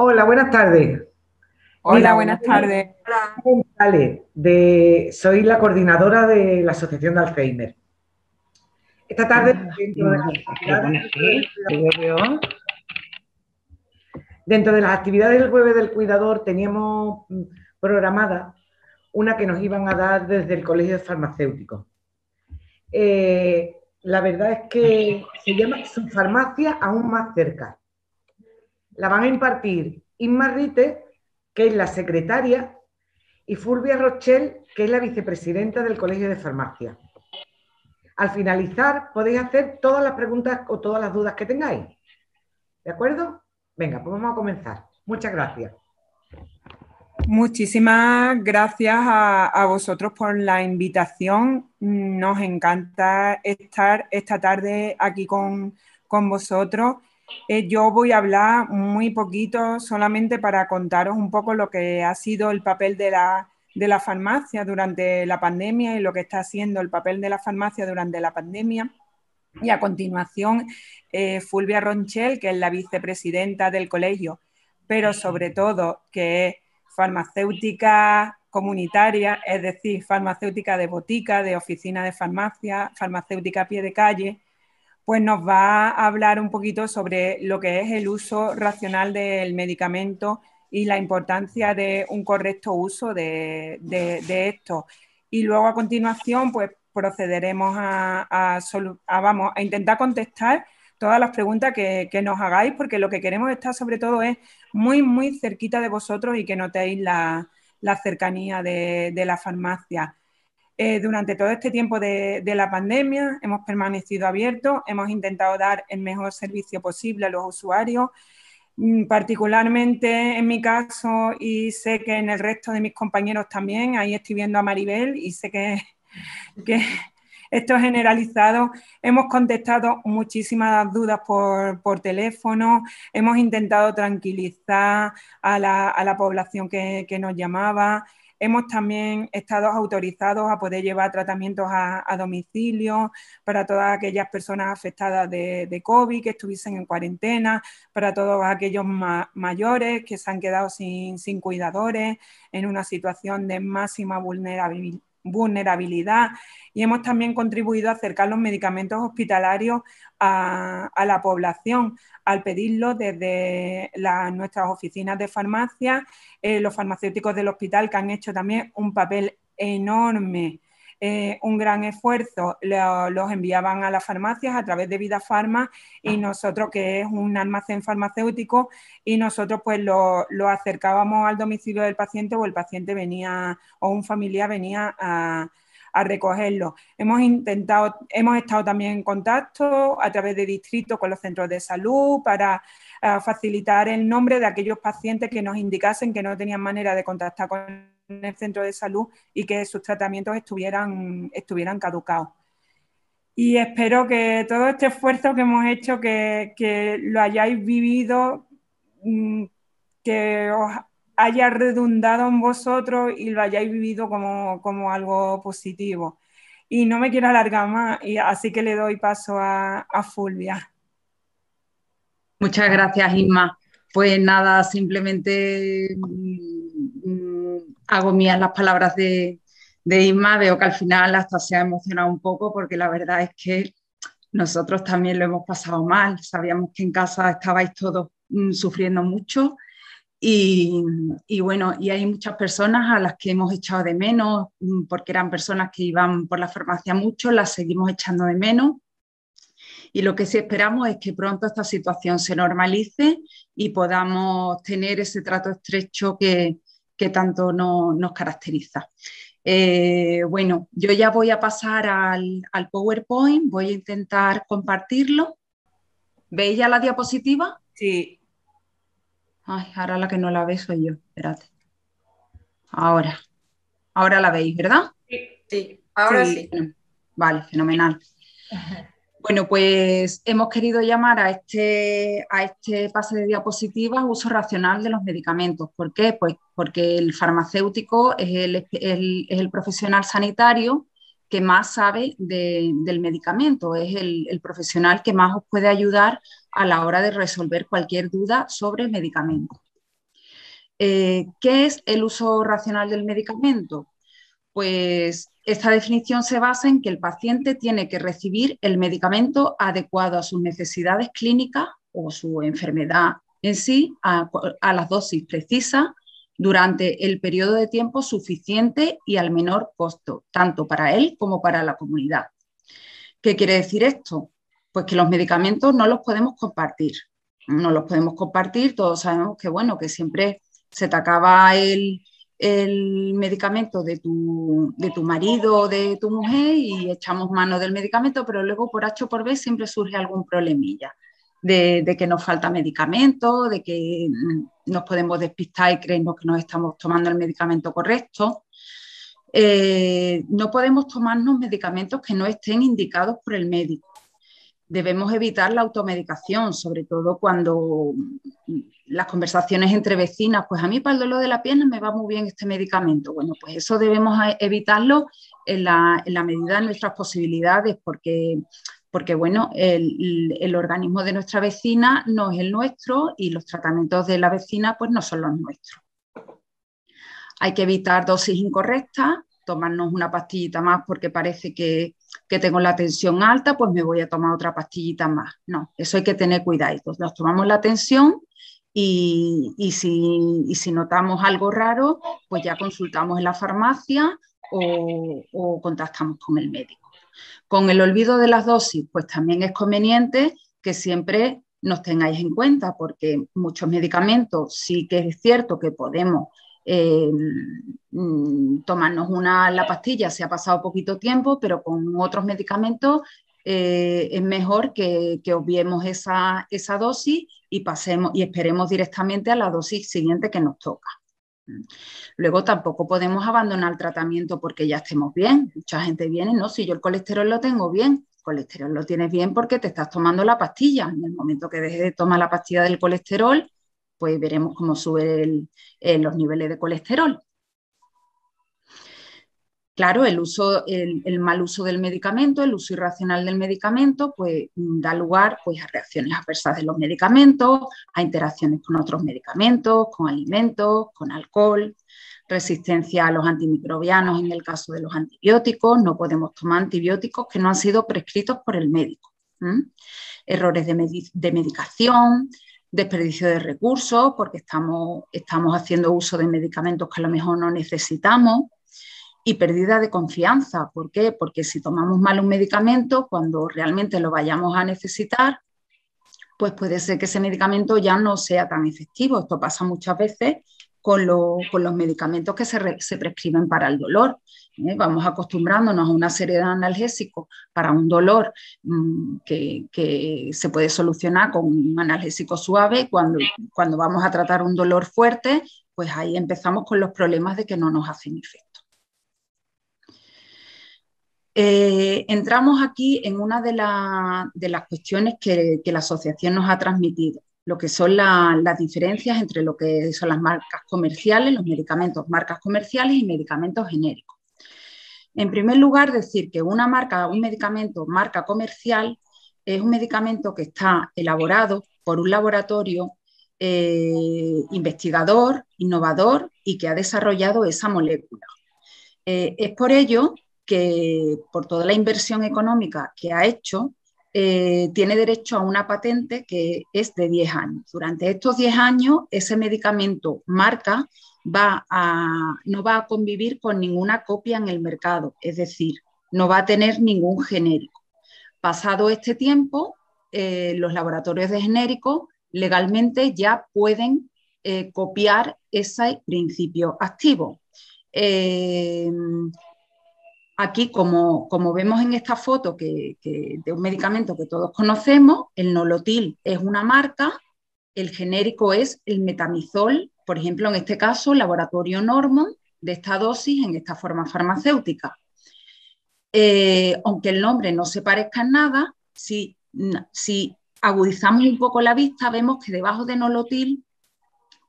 Hola, buenas tardes. Hola, buenas tardes. De, soy la coordinadora de la Asociación de Alzheimer. Esta tarde, ah, dentro de, las actividades, dentro de las actividades del jueves del cuidador, teníamos programada una que nos iban a dar desde el Colegio de Farmacéuticos. Eh, la verdad es que se llama Su Farmacia aún más cerca. La van a impartir Inma Rite, que es la secretaria, y Fulvia Rochel, que es la vicepresidenta del Colegio de Farmacia. Al finalizar, podéis hacer todas las preguntas o todas las dudas que tengáis. ¿De acuerdo? Venga, pues vamos a comenzar. Muchas gracias. Muchísimas gracias a, vosotros por la invitación. Nos encanta estar esta tarde aquí con, vosotros. Eh, yo voy a hablar muy poquito solamente para contaros un poco lo que ha sido el papel de la, de la farmacia durante la pandemia y lo que está haciendo el papel de la farmacia durante la pandemia. Y a continuación, eh, Fulvia Ronchel, que es la vicepresidenta del colegio, pero sobre todo que es farmacéutica comunitaria, es decir, farmacéutica de botica, de oficina de farmacia, farmacéutica a pie de calle, pues nos va a hablar un poquito sobre lo que es el uso racional del medicamento y la importancia de un correcto uso de, esto. Y luego a continuación, pues procederemos a, vamos, a intentar contestar todas las preguntas que, nos hagáis, porque lo que queremos estar sobre todo es muy, muy cerquita de vosotros y que notéis la, cercanía de, la farmacia. Eh, durante todo este tiempo de, la pandemia hemos permanecido abiertos, hemos intentado dar el mejor servicio posible a los usuarios, mm, particularmente en mi caso y sé que en el resto de mis compañeros también, ahí estoy viendo a Maribel y sé que, que esto generalizado. Hemos contestado muchísimas dudas por, teléfono, hemos intentado tranquilizar a la, población que, nos llamaba. Hemos también estado autorizados a poder llevar tratamientos a, domicilio para todas aquellas personas afectadas de, COVID que estuviesen en cuarentena, para todos aquellos mayores que se han quedado sin, cuidadores en una situación de máxima vulnerabilidad vulnerabilidad y hemos también contribuido a acercar los medicamentos hospitalarios a, la población al pedirlo desde nuestras oficinas de farmacia, eh, los farmacéuticos del hospital que han hecho también un papel enorme eh, un gran esfuerzo, los enviaban a las farmacias a través de Vida Farma y nosotros, que es un almacén farmacéutico, y nosotros pues lo, acercábamos al domicilio del paciente o el paciente venía o un familiar venía a, recogerlo. Hemos intentado, hemos estado también en contacto a través de distrito con los centros de salud para eh, facilitar el nombre de aquellos pacientes que nos indicasen que no tenían manera de contactar con el centro de salud y que sus tratamientos estuvieran, estuvieran caducados. Y espero que todo este esfuerzo que hemos hecho, que, lo hayáis vivido, mm, que os haya redundado en vosotros y lo hayáis vivido como, algo positivo. Y no me quiero alargar más, y así que le doy paso a, a Fulvia. Muchas gracias, Isma. Pues nada, simplemente hago mías las palabras de, de Isma, veo que al final hasta se ha emocionado un poco porque la verdad es que nosotros también lo hemos pasado mal, sabíamos que en casa estabais todos mm, sufriendo mucho y, y, bueno, y hay muchas personas a las que hemos echado de menos mm, porque eran personas que iban por la farmacia mucho, las seguimos echando de menos. Y lo que sí esperamos es que pronto esta situación se normalice y podamos tener ese trato estrecho que, que tanto nos caracteriza. Eh, bueno, yo ya voy a pasar al, PowerPoint, voy a intentar compartirlo. ¿Veis ya la diapositiva? Sí. Ay, ahora la que no la ve soy yo, espérate. Ahora, ahora la veis, ¿verdad? Sí, sí. ahora sí. Vale, fenomenal. Bueno, pues hemos querido llamar a este, a este pase de diapositivas uso racional de los medicamentos. ¿Por qué? Pues porque el farmacéutico es el, profesional sanitario que más sabe del medicamento, es el, profesional que más os puede ayudar a la hora de resolver cualquier duda sobre el medicamento. Eh, ¿Qué es el uso racional del medicamento? Pues esta definición se basa en que el paciente tiene que recibir el medicamento adecuado a sus necesidades clínicas o su enfermedad en sí, a, las dosis precisas, durante el periodo de tiempo suficiente y al menor costo, tanto para él como para la comunidad. ¿Qué quiere decir esto? Pues que los medicamentos no los podemos compartir. No los podemos compartir, todos sabemos que bueno, que siempre se te acaba el, el medicamento de tu, de tu marido o de tu mujer y echamos mano del medicamento, pero luego por H o por B siempre surge algún problemilla. De, que nos falta medicamento, de que nos podemos despistar y creernos que nos estamos tomando el medicamento correcto. Eh, no podemos tomarnos medicamentos que no estén indicados por el médico debemos evitar la automedicación, sobre todo cuando las conversaciones entre vecinas, pues a mí para el dolor de la pierna me va muy bien este medicamento. Bueno, pues eso debemos evitarlo en la, medida de nuestras posibilidades, porque, porque bueno, el, el, organismo de nuestra vecina no es el nuestro y los tratamientos de la vecina pues no son los nuestros. Hay que evitar dosis incorrectas, tomarnos una pastillita más porque parece que, tengo la tensión alta, pues me voy a tomar otra pastillita más. No, eso hay que tener cuidado. Nos tomamos la tensión y, si, si, notamos algo raro, pues ya consultamos en la farmacia o, o contactamos con el médico. Con el olvido de las dosis, pues también es conveniente que siempre nos tengáis en cuenta, porque muchos medicamentos sí que es cierto que podemos eh, mm, tomarnos una, la pastilla se ha pasado poquito tiempo, pero con otros medicamentos eh, es mejor que, obviemos esa, esa, dosis y pasemos y esperemos directamente a la dosis siguiente que nos toca. Luego tampoco podemos abandonar el tratamiento porque ya estemos bien. Mucha gente viene, no, si yo el colesterol lo tengo bien, el colesterol lo tienes bien porque te estás tomando la pastilla. En el momento que dejes de tomar la pastilla del colesterol, pues veremos cómo suben los niveles de colesterol. Claro, el, uso, el, mal uso del medicamento, el uso irracional del medicamento, pues da lugar pues, a reacciones adversas de los medicamentos, a interacciones con otros medicamentos, con alimentos, con alcohol, resistencia a los antimicrobianos en el caso de los antibióticos, no podemos tomar antibióticos que no han sido prescritos por el médico. Errores de medicación, desperdicio de recursos, porque estamos, estamos haciendo uso de medicamentos que a lo mejor no necesitamos, y pérdida de confianza. ¿Por qué? Porque si tomamos mal un medicamento, cuando realmente lo vayamos a necesitar, pues puede ser que ese medicamento ya no sea tan efectivo. Esto pasa muchas veces con, los medicamentos que se prescriben para el dolor. ¿Eh? vamos acostumbrándonos a una serie de analgésicos para un dolor mm, que, se puede solucionar con un analgésico suave. Cuando, cuando vamos a tratar un dolor fuerte, pues ahí empezamos con los problemas de que no nos hacen efecto. Eh, entramos aquí en una de, las cuestiones que, la asociación nos ha transmitido, lo que son las diferencias entre lo que son las marcas comerciales, los medicamentos marcas comerciales y medicamentos genéricos. En primer lugar, decir que una marca, un medicamento marca comercial es un medicamento que está elaborado por un laboratorio eh, investigador, innovador y que ha desarrollado esa molécula. Eh, es por ello que, por toda la inversión económica que ha hecho, eh, tiene derecho a una patente que es de 10 años. Durante estos 10 años, ese medicamento marca no va a convivir con ninguna copia en el mercado, es decir, no va a tener ningún genérico. Pasado este tiempo, eh, los laboratorios de genéricos legalmente ya pueden eh, copiar ese principio activo. Eh, aquí, como, como, vemos en esta foto que, de un medicamento que todos conocemos, el nolotil es una marca, el genérico es el metamizol por ejemplo, en este caso, laboratorio Normon de esta dosis en esta forma farmacéutica. Eh, aunque el nombre no se parezca en nada, si, si agudizamos un poco la vista, vemos que debajo de nolotil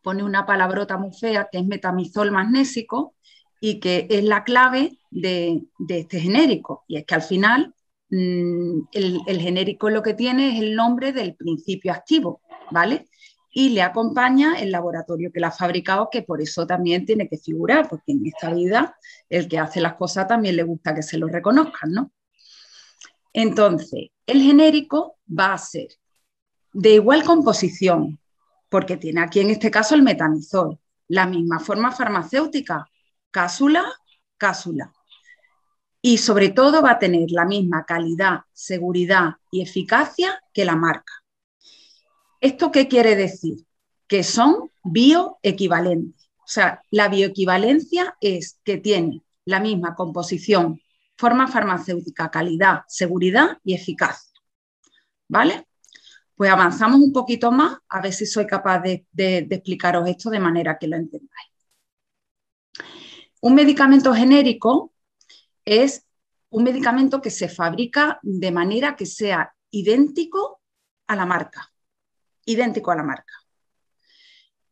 pone una palabrota muy fea que es metamizol magnésico y que es la clave de, este genérico. Y es que al final mm, el, el, genérico lo que tiene es el nombre del principio activo, ¿vale? y le acompaña el laboratorio que la ha fabricado, que por eso también tiene que figurar, porque en esta vida el que hace las cosas también le gusta que se lo reconozcan, ¿no? Entonces, el genérico va a ser de igual composición, porque tiene aquí en este caso el metamizol, la misma forma farmacéutica, cápsula, cápsula. Y sobre todo va a tener la misma calidad, seguridad y eficacia que la marca. ¿Esto qué quiere decir? Que son bioequivalentes. O sea, la bioequivalencia es que tiene la misma composición, forma farmacéutica, calidad, seguridad y eficacia. ¿Vale? Pues avanzamos un poquito más, a ver si soy capaz de, explicaros esto de manera que lo entendáis. Un medicamento genérico es un medicamento que se fabrica de manera que sea idéntico a la marca. Idéntico a la marca.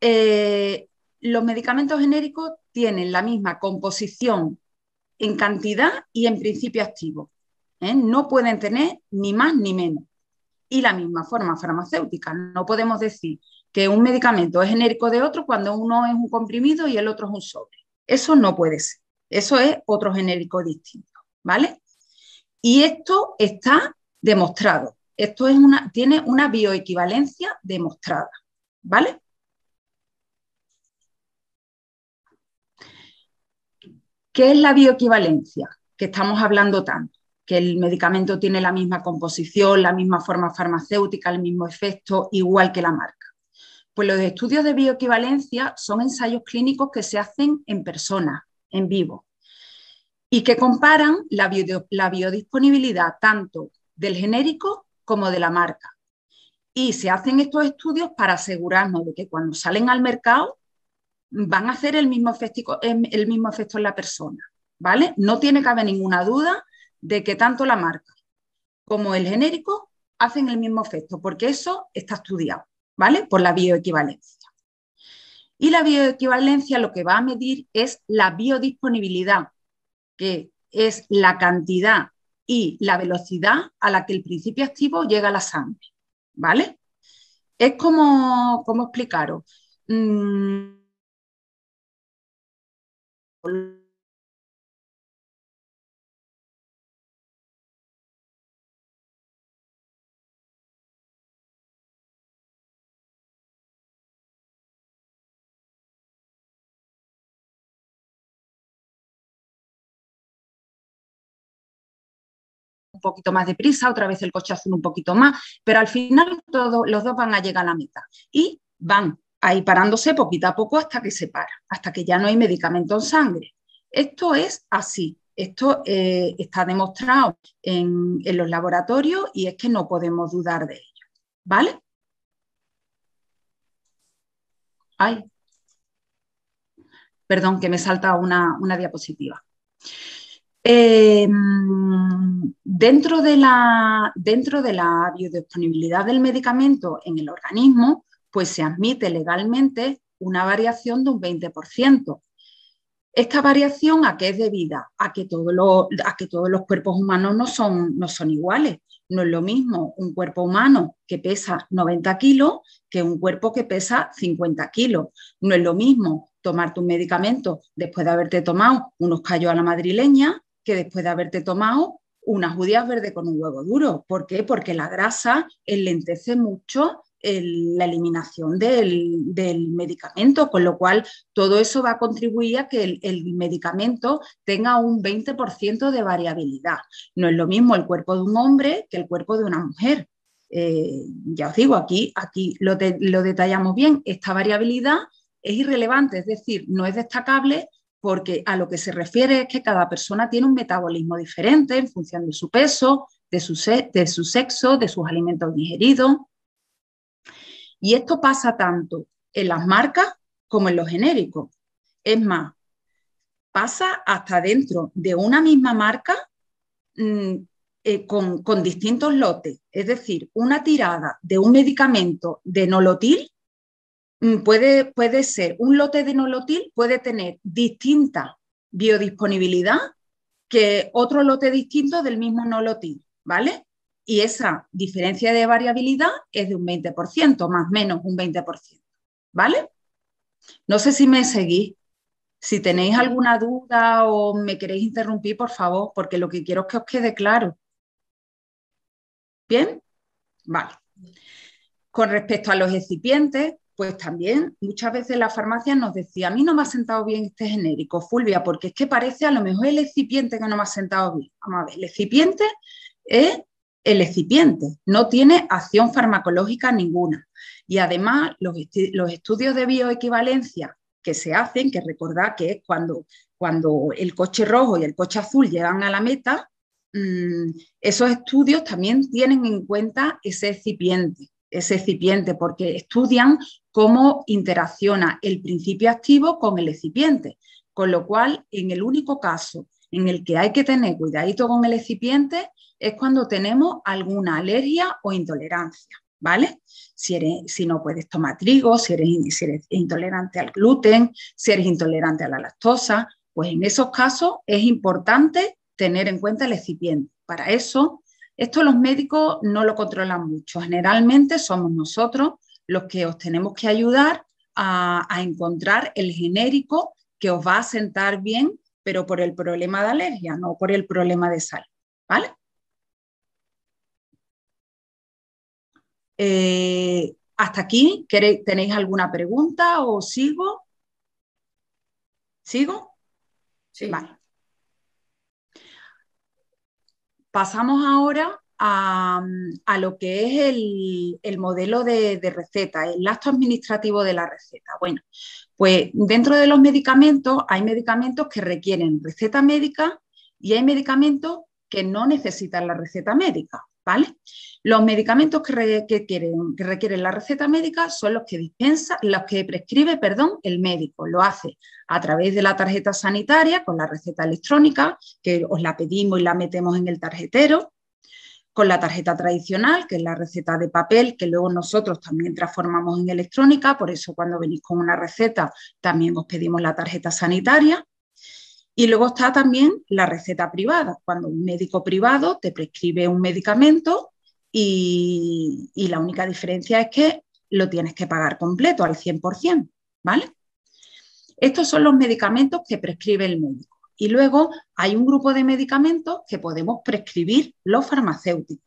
Eh, los medicamentos genéricos tienen la misma composición en cantidad y en principio activo. ¿eh? No pueden tener ni más ni menos y la misma forma farmacéutica. No podemos decir que un medicamento es genérico de otro cuando uno es un comprimido y el otro es un sobre. Eso no puede ser. Eso es otro genérico distinto, ¿vale? Y esto está demostrado. Esto es una, tiene una bioequivalencia demostrada, ¿vale? ¿Qué es la bioequivalencia que estamos hablando tanto? que el medicamento tiene la misma composición, la misma forma farmacéutica, el mismo efecto, igual que la marca. Pues los estudios de bioequivalencia son ensayos clínicos que se hacen en personas, en vivo, y que comparan la, biodisponibilidad tanto del genérico como de la marca. Y se hacen estos estudios para asegurarnos de que cuando salen al mercado van a hacer el mismo efecto, el mismo efecto en la persona. ¿Vale? No tiene que haber ninguna duda de que tanto la marca como el genérico hacen el mismo efecto, porque eso está estudiado, ¿vale? Por la bioequivalencia. Y la bioequivalencia lo que va a medir es la biodisponibilidad, que es la cantidad y la velocidad a la que el principio activo llega a la sangre, ¿vale? Es como, ¿cómo explicaros? Mm, un poquito más de prisa, otra vez el coche azul un poquito más, pero al final todos los dos van a llegar a la meta y van ahí parándose poquito a poco hasta que se para, hasta que ya no hay medicamento en sangre. Esto es así, esto eh, está demostrado en, los laboratorios y es que no podemos dudar de ello. ¿Vale? Ay, perdón, que me salta una, una diapositiva. Em, dentro, de la, dentro de la biodisponibilidad del medicamento en el organismo, pues se admite legalmente una variación de un 20%. Esta variación a qué es debida? A que, a que todos los cuerpos humanos no son, no son iguales. No es lo mismo un cuerpo humano que pesa 90 kilos que un cuerpo que pesa 50 kilos. No es lo mismo tomarte un medicamento después de haberte tomado unos callos a la madrileña que después de haberte tomado unas judías verdes con un huevo duro. ¿Por qué? Porque la grasa enlentece mucho la eliminación del, medicamento, con lo cual todo eso va a contribuir a que el, medicamento tenga un 20% de variabilidad. No es lo mismo el cuerpo de un hombre que el cuerpo de una mujer. Eh, ya os digo, aquí, aquí lo, lo detallamos bien, esta variabilidad es irrelevante, es decir, no es destacable porque a lo que se refiere es que cada persona tiene un metabolismo diferente en función de su peso, de su, de su sexo, de sus alimentos digeridos. Y esto pasa tanto en las marcas como en los genéricos. Es más, pasa hasta dentro de una misma marca mm, eh, con, con, distintos lotes. Es decir, una tirada de un medicamento de nolotil puede, puede ser, un lote de nolotil puede tener distinta biodisponibilidad que otro lote distinto del mismo nolotil, ¿vale? y esa diferencia de variabilidad es de un 20%, más o menos un 20%. ¿Vale? No sé si me seguís. Si tenéis alguna duda o me queréis interrumpir, por favor, porque lo que quiero es que os quede claro. ¿Bien? Vale. Con respecto a los excipientes, pues también muchas veces la farmacia nos decía, a mí no me ha sentado bien este genérico, Fulvia, porque es que parece a lo mejor el excipiente que no me ha sentado bien. Vamos a ver, el excipiente es el excipiente, no tiene acción farmacológica ninguna. Y además, los, los estudios de bioequivalencia que se hacen, que recordad que es cuando, cuando el coche rojo y el coche azul llegan a la meta, mm, esos estudios también tienen en cuenta ese excipiente, ese excipiente, porque estudian cómo interacciona el principio activo con el excipiente. Con lo cual, en el único caso en el que hay que tener cuidadito con el excipiente es cuando tenemos alguna alergia o intolerancia. ¿vale? Si, no puedes tomar trigo, si eres, si eres intolerante al gluten, si eres intolerante a la lactosa, pues en esos casos es importante tener en cuenta el excipiente. Para eso, esto los médicos no lo controlan mucho. Generalmente somos nosotros los que os tenemos que ayudar a, a encontrar el genérico que os va a sentar bien, pero por el problema de alergia, no por el problema de sal. ¿Vale? Eh, hasta aquí, ¿tenéis alguna pregunta o sigo? ¿Sigo? Sí. Vale. Pasamos ahora a, lo que es el, modelo de, de, receta, el acto administrativo de la receta. Bueno, pues dentro de los medicamentos hay medicamentos que requieren receta médica y hay medicamentos que no necesitan la receta médica. ¿Vale? Los medicamentos que, requieren, la receta médica son los que dispensa, los que prescribe, perdón, el médico. Lo hace a través de la tarjeta sanitaria con la receta electrónica, que os la pedimos y la metemos en el tarjetero, con la tarjeta tradicional, que es la receta de papel, que luego nosotros también transformamos en electrónica, por eso cuando venís con una receta también os pedimos la tarjeta sanitaria. Y luego está también la receta privada, cuando un médico privado te prescribe un medicamento y, la única diferencia es que lo tienes que pagar completo al 100%, ¿vale? Estos son los medicamentos que prescribe el médico. Y luego hay un grupo de medicamentos que podemos prescribir los farmacéuticos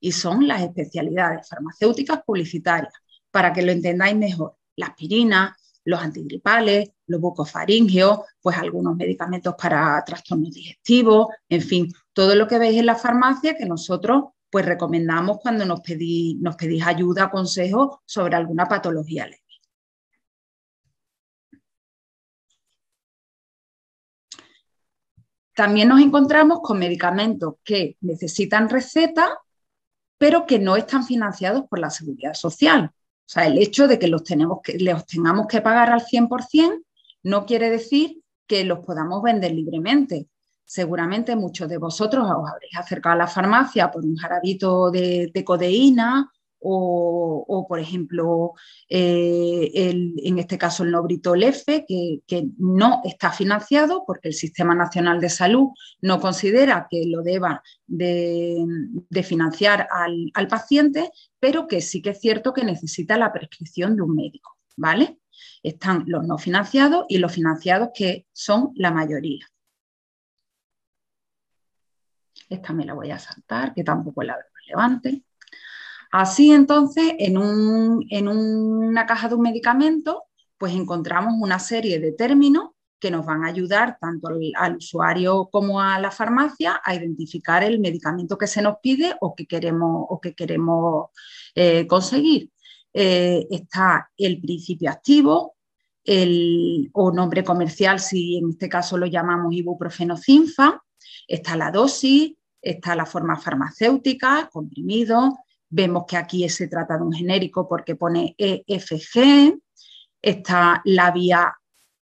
y son las especialidades farmacéuticas publicitarias, para que lo entendáis mejor. La aspirina, los antigripales, los bucofaringeos, pues algunos medicamentos para trastornos digestivos, en fin, todo lo que veis en la farmacia que nosotros pues recomendamos cuando nos pedís, ayuda, consejo sobre alguna patología leve. También nos encontramos con medicamentos que necesitan receta, pero que no están financiados por la seguridad social. O sea, el hecho de que los, tenemos que, los tengamos que pagar al 100% no quiere decir que los podamos vender libremente. Seguramente muchos de vosotros os habréis acercado a la farmacia por un jarabito de, de codeína o, por ejemplo, eh, en este caso el Nobritol F, que, no está financiado porque el Sistema Nacional de Salud no considera que lo deba de, financiar al, al, paciente, pero que sí que es cierto que necesita la prescripción de un médico, ¿vale? Están los no financiados y los financiados que son la mayoría. Esta me la voy a saltar, que tampoco es la relevante. Así entonces, en, una caja de un medicamento, pues encontramos una serie de términos que nos van a ayudar tanto al, usuario como a la farmacia a identificar el medicamento que se nos pide o que queremos, o que queremos eh, conseguir. Eh, está el principio activo, el, o nombre comercial, si en este caso lo llamamos ibuprofeno cinfa, está la dosis, está la forma farmacéutica, comprimido, Vemos que aquí se trata de un genérico porque pone EFG. Está la vía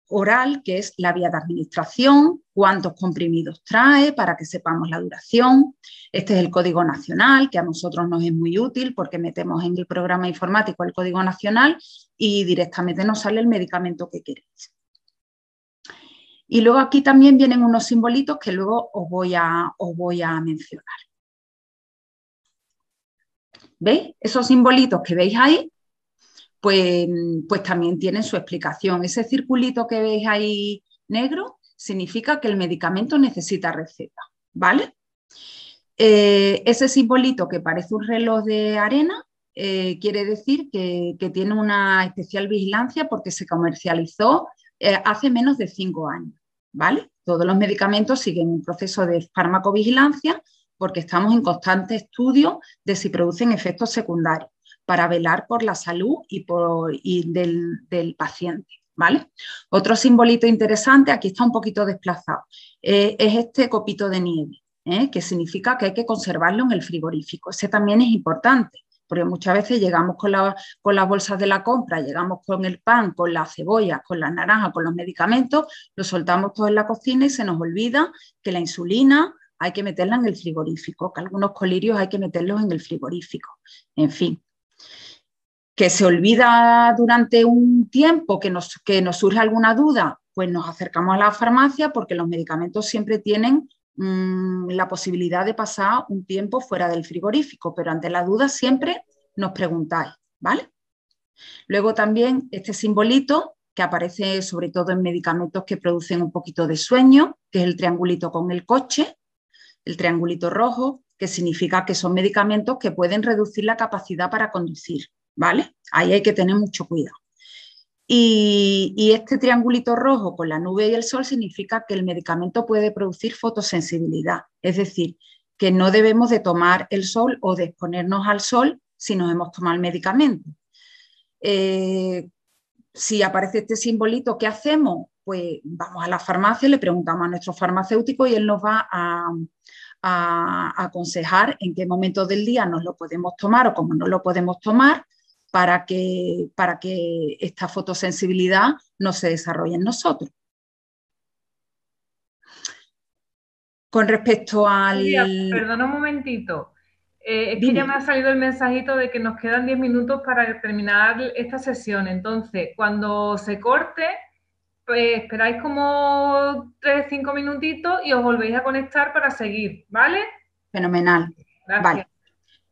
oral, que es la vía de administración, cuántos comprimidos trae para que sepamos la duración. Este es el código nacional, que a nosotros nos es muy útil porque metemos en el programa informático el código nacional y directamente nos sale el medicamento que queréis. Y luego aquí también vienen unos simbolitos que luego os voy a, os voy a mencionar. ¿Veis? Esos simbolitos que veis ahí, pues, pues también tienen su explicación. Ese circulito que veis ahí negro significa que el medicamento necesita receta, ¿vale? Eh, ese simbolito que parece un reloj de arena eh, quiere decir que, tiene una especial vigilancia porque se comercializó eh, hace menos de cinco años, ¿vale? Todos los medicamentos siguen un proceso de farmacovigilancia porque estamos en constante estudio de si producen efectos secundarios para velar por la salud y, por, del, paciente. ¿Vale? Otro simbolito interesante, aquí está un poquito desplazado, es este copito de nieve. ¿eh? que significa que hay que conservarlo en el frigorífico. Ese también es importante, porque muchas veces llegamos con, con las bolsas de la compra, llegamos con el pan, con la cebolla, con las naranjas, con los medicamentos, lo soltamos todo en la cocina y se nos olvida que la insulina hay que meterla en el frigorífico, que algunos colirios hay que meterlos en el frigorífico. En fin, que se olvida durante un tiempo que nos, que nos surge alguna duda, pues nos acercamos a la farmacia porque los medicamentos siempre tienen Mm, la posibilidad de pasar un tiempo fuera del frigorífico, pero ante la duda siempre nos preguntáis, ¿vale? Luego también este simbolito que aparece sobre todo en medicamentos que producen un poquito de sueño, que es el triangulito con el coche, el triangulito rojo, que significa que son medicamentos que pueden reducir la capacidad para conducir, ¿vale? Ahí hay que tener mucho cuidado. Y, este triangulito rojo con la nube y el sol significa que el medicamento puede producir fotosensibilidad, es decir, que no debemos de tomar el sol o de exponernos al sol si nos hemos tomado el medicamento. Eh, si aparece este simbolito, ¿qué hacemos? Pues vamos a la farmacia, le preguntamos a nuestro farmacéutico y él nos va a, a aconsejar en qué momento del día nos lo podemos tomar o cómo no lo podemos tomar para que, para que esta fotosensibilidad no se desarrolle en nosotros. Con respecto al... perdona un momentito. Eh, es que ya me ha salido el mensajito de que nos quedan 10 minutos para terminar esta sesión. Entonces, cuando se corte, pues esperáis como 3, 5 minutitos y os volvéis a conectar para seguir, ¿vale? Fenomenal. Vale.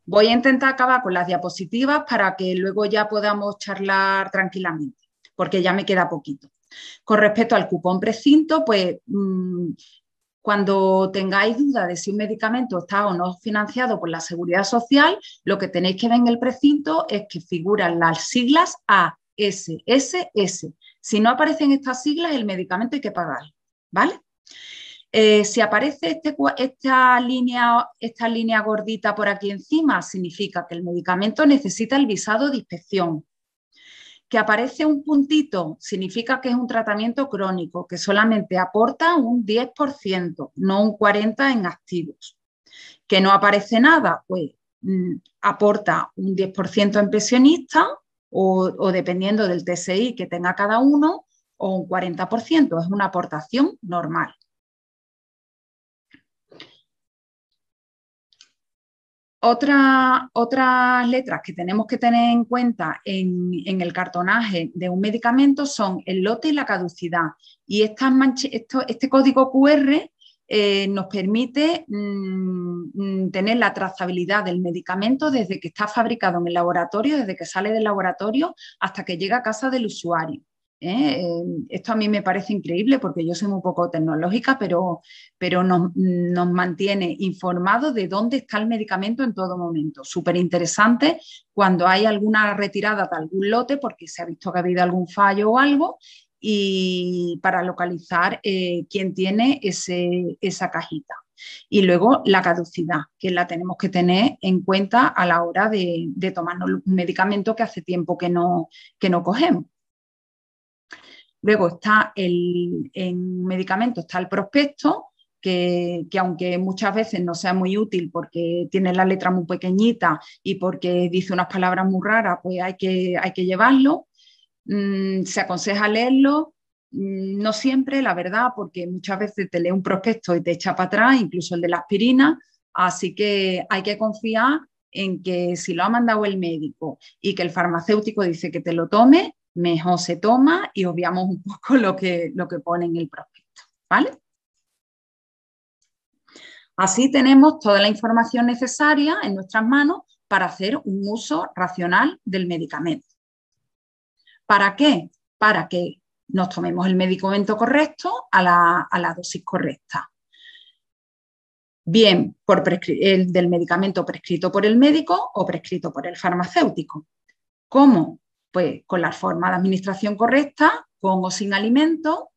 Voy a intentar acabar con las diapositivas para que luego ya podamos charlar tranquilamente, porque ya me queda poquito. Con respecto al cupón precinto, pues mm, cuando tengáis duda de si un medicamento está o no financiado por la seguridad social, lo que tenéis que ver en el precinto es que figuran las siglas ASSS. Si no aparecen estas siglas, el medicamento hay que pagar, ¿vale? Eh, si aparece este esta, línea, esta línea gordita por aquí encima, significa que el medicamento necesita el visado de inspección. Que aparece un puntito, significa que es un tratamiento crónico, que solamente aporta un 10%, no un 40% en activos. Que no aparece nada, pues mm, aporta un 10% en pensionista o, o dependiendo del TSI que tenga cada uno, o un 40%, es una aportación normal. Otras letras que tenemos que tener en cuenta en, el cartonaje de un medicamento son el lote y la caducidad. Y este código QR eh, nos permite mm, mm, tener la trazabilidad del medicamento desde que está fabricado en el laboratorio, desde que sale del laboratorio hasta que llega a casa del usuario. ¿Eh? Eh, esto a mí me parece increíble porque yo soy un poco tecnológica, pero, pero nos, mantiene informados de dónde está el medicamento en todo momento. Súper interesante cuando hay alguna retirada de algún lote porque se ha visto que ha habido algún fallo o algo y para localizar eh, quién tiene esa cajita. Y luego la caducidad, que la tenemos que tener en cuenta a la hora de, de tomarnos un medicamento que hace tiempo que no, que no cogemos. Luego está el, en medicamento está el prospecto, que, aunque muchas veces no sea muy útil porque tiene la letra muy pequeñita y porque dice unas palabras muy raras, pues hay que, hay que llevarlo. Mm, se aconseja leerlo, mm, no siempre, la verdad, porque muchas veces te lee un prospecto y te echa para atrás, incluso el de la aspirina, así que hay que confiar en que si lo ha mandado el médico y que el farmacéutico dice que te lo tome, mejor se toma y obviamos un poco lo que, lo que pone en el prospecto. ¿vale? Así tenemos toda la información necesaria en nuestras manos para hacer un uso racional del medicamento. ¿Para qué? Para que nos tomemos el medicamento correcto a la, dosis correcta. Bien por el del medicamento prescrito por el médico o prescrito por el farmacéutico. ¿Cómo? Pues con la forma de administración correcta, con o sin alimento.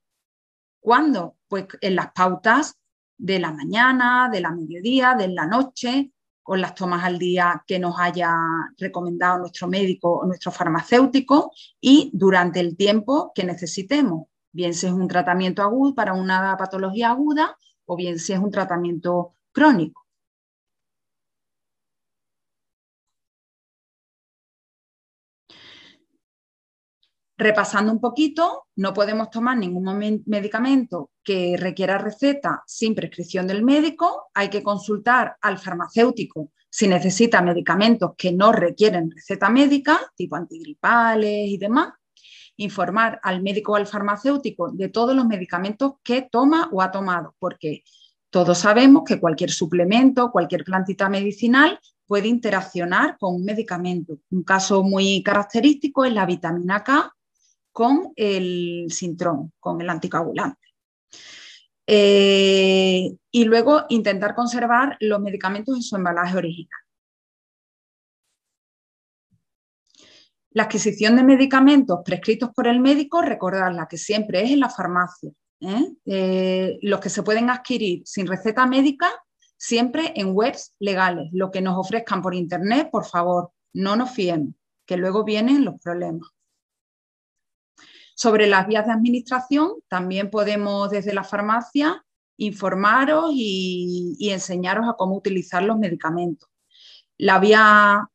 ¿Cuándo? Pues en las pautas de la mañana, de la mediodía, de la noche, con las tomas al día que nos haya recomendado nuestro médico o nuestro farmacéutico y durante el tiempo que necesitemos, bien si es un tratamiento agudo para una patología aguda o bien si es un tratamiento crónico. Repasando un poquito, no podemos tomar ningún medicamento que requiera receta sin prescripción del médico. Hay que consultar al farmacéutico si necesita medicamentos que no requieren receta médica, tipo antigripales y demás. Informar al médico o al farmacéutico de todos los medicamentos que toma o ha tomado, porque todos sabemos que cualquier suplemento, cualquier plantita medicinal puede interaccionar con un medicamento. Un caso muy característico es la vitamina K con el sintrón, con el anticoagulante. Eh, y luego intentar conservar los medicamentos en su embalaje original. La adquisición de medicamentos prescritos por el médico, recordarla que siempre es en la farmacia. ¿eh? Eh, los que se pueden adquirir sin receta médica, siempre en webs legales. Lo que nos ofrezcan por internet, por favor, no nos fiemos, que luego vienen los problemas. Sobre las vías de administración, también podemos desde la farmacia informaros y, enseñaros a cómo utilizar los medicamentos. La vía,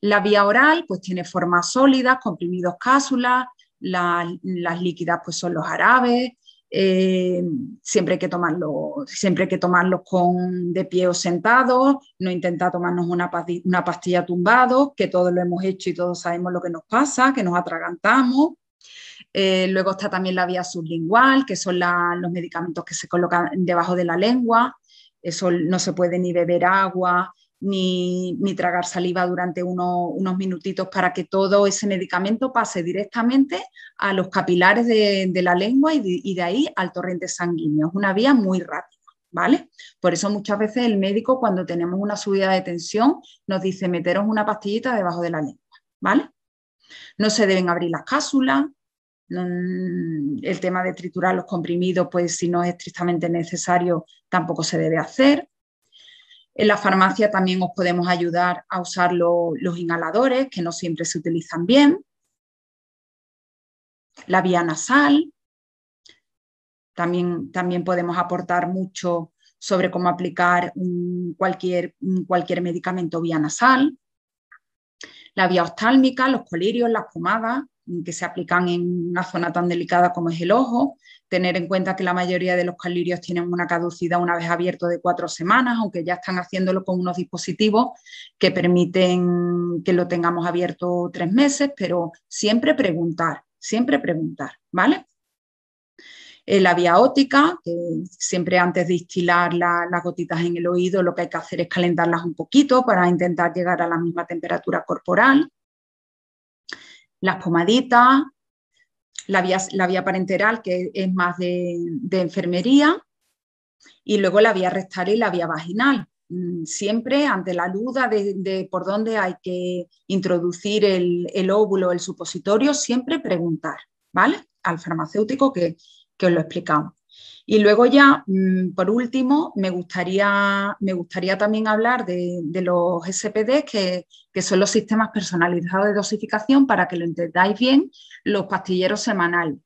la vía oral pues tiene formas sólidas, comprimidos cápsulas, las líquidas pues son los árabes, eh, siempre, hay que tomarlo, siempre hay que tomarlos con, de pie o sentado, no intentar tomarnos una, una pastilla tumbado, que todos lo hemos hecho y todos sabemos lo que nos pasa, que nos atragantamos. Eh, luego está también la vía sublingual, que son los medicamentos que se colocan debajo de la lengua. Eso no se puede ni beber agua, ni, tragar saliva durante unos minutitos para que todo ese medicamento pase directamente a los capilares de, la lengua y de, ahí al torrente sanguíneo. Es una vía muy rápida. ¿Vale? Por eso muchas veces el médico cuando tenemos una subida de tensión nos dice meteros una pastillita debajo de la lengua, ¿vale? No se deben abrir las cápsulas, el tema de triturar los comprimidos, pues si no es estrictamente necesario, tampoco se debe hacer. En la farmacia también os podemos ayudar a usar los inhaladores, que no siempre se utilizan bien. La vía nasal. También, también podemos aportar mucho sobre cómo aplicar cualquier, cualquier medicamento vía nasal. La vía oftálmica, los colirios, las pomadas, que se aplican en una zona tan delicada como es el ojo, tener en cuenta que la mayoría de los calirios tienen una caducidad una vez abierto de cuatro semanas, aunque ya están haciéndolo con unos dispositivos que permiten que lo tengamos abierto tres meses, pero siempre preguntar, siempre preguntar, ¿vale? Eh, la vía óptica, que siempre antes de instilar las gotitas en el oído, lo que hay que hacer es calentarlas un poquito para intentar llegar a la misma temperatura corporal las pomaditas, la vía, la vía parenteral, que es más de, enfermería, y luego la vía rectal y la vía vaginal. Mm, siempre ante la duda de, por dónde hay que introducir el, óvulo, el supositorio, siempre preguntar, ¿vale? Al farmacéutico que, que os lo explicamos. Y luego ya, mm, por último, me gustaría, me gustaría también hablar de, los SPD, que, son los sistemas personalizados de dosificación, para que lo entendáis bien, los pastilleros semanales.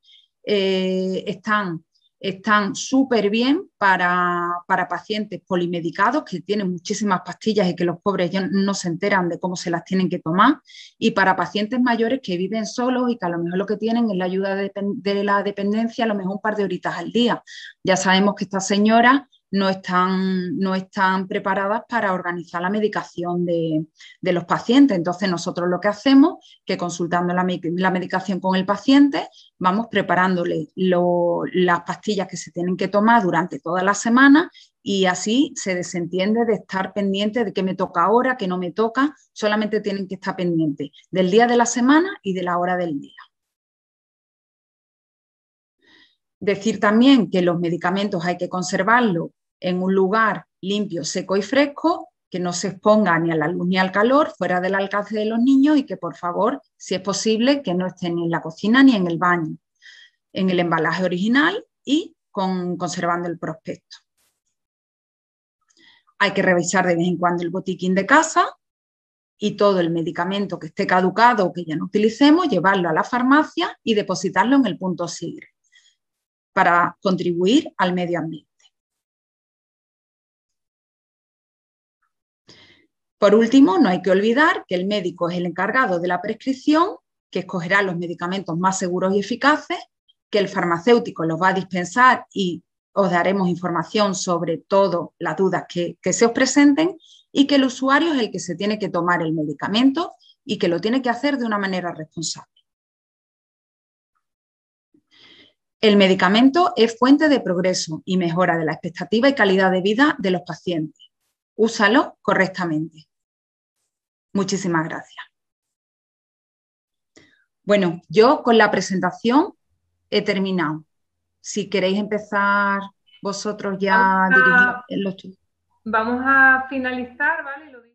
Eh, están están súper bien para, pacientes polimedicados que tienen muchísimas pastillas y que los pobres ya no se enteran de cómo se las tienen que tomar, y para pacientes mayores que viven solos y que a lo mejor lo que tienen es la ayuda de, la dependencia, a lo mejor un par de horitas al día. Ya sabemos que esta señora no están, no están preparadas para organizar la medicación de, los pacientes. Entonces, nosotros lo que hacemos que consultando la, medicación con el paciente, vamos preparándole las pastillas que se tienen que tomar durante toda la semana y así se desentiende de estar pendiente de qué me toca ahora, qué no me toca, solamente tienen que estar pendientes del día de la semana y de la hora del día. Decir también que los medicamentos hay que conservarlos en un lugar limpio, seco y fresco, que no se exponga ni a la luz ni al calor, fuera del alcance de los niños y que por favor, si es posible, que no estén ni en la cocina ni en el baño, en el embalaje original y con, conservando el prospecto. Hay que revisar de vez en cuando el botiquín de casa y todo el medicamento que esté caducado o que ya no utilicemos, llevarlo a la farmacia y depositarlo en el punto SIGRE para contribuir al medio ambiente. Por último, no hay que olvidar que el médico es el encargado de la prescripción, que escogerá los medicamentos más seguros y eficaces, que el farmacéutico los va a dispensar y os daremos información sobre todas las dudas que, que se os presenten y que el usuario es el que se tiene que tomar el medicamento y que lo tiene que hacer de una manera responsable. El medicamento es fuente de progreso y mejora de la expectativa y calidad de vida de los pacientes. Úsalo correctamente. Muchísimas gracias. Bueno, yo con la presentación he terminado. Si queréis empezar vosotros ya a dirigir Vamos a finalizar, ¿vale?